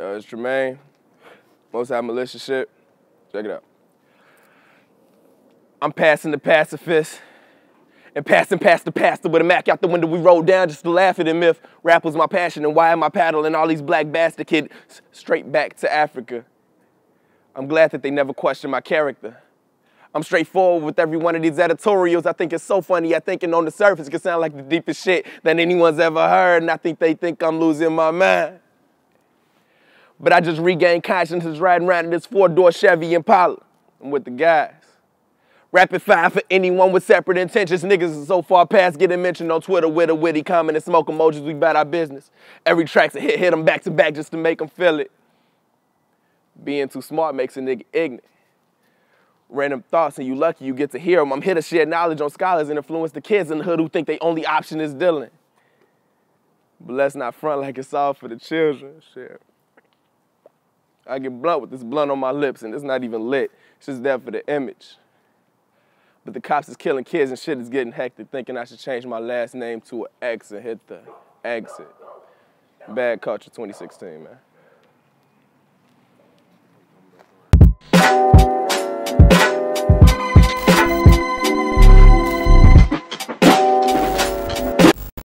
Tramaine. Most High Militia shit. Check it out. I'm passing the pacifist and passing past the pastor with a Mac out the window. We rolled down just to laugh at him if rap was my passion and why am I paddling all these black bastard kids straight back to Africa. I'm glad that they never questioned my character. I'm straightforward with every one of these editorials. I think it's so funny. I think on the surface it can sound like the deepest shit that anyone's ever heard, and I think they think I'm losing my mind. But I just regained consciousness riding around in this four-door Chevy Impala. I'm with the guys. Rapid fire for anyone with separate intentions. Niggas is so far past getting mentioned on Twitter with a witty comment and smoke emojis. We about our business. Every track's a hit, hit them back to back just to make them feel it. Being too smart makes a nigga ignorant. Random thoughts, and you lucky you get to hear them. I'm here to share knowledge on scholars and influence the kids in the hood who think they only option is dealing. But let's not front like it's all for the children. Shit. I get blunt with this blunt on my lips, and it's not even lit. It's just there for the image. But the cops is killing kids and shit is getting hectic, thinking I should change my last name to an X and hit the exit. Bad culture 2016, man.